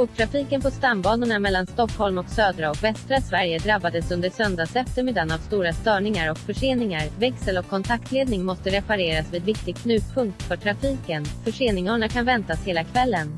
Tågtrafiken på stambanorna mellan Stockholm och södra och västra Sverige drabbades under söndags eftermiddagen av stora störningar och förseningar. Växel och kontaktledning måste repareras vid viktig knutpunkt för trafiken. Förseningarna kan väntas hela kvällen.